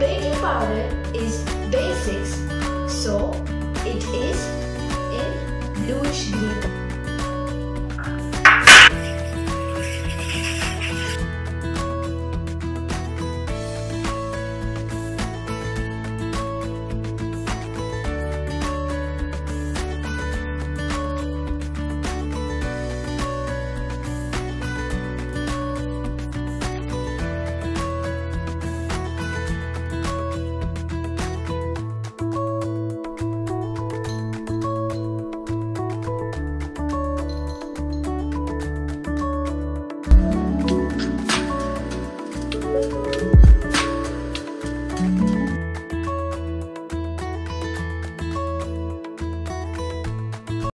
baking powder is basics, so it is in bluish green.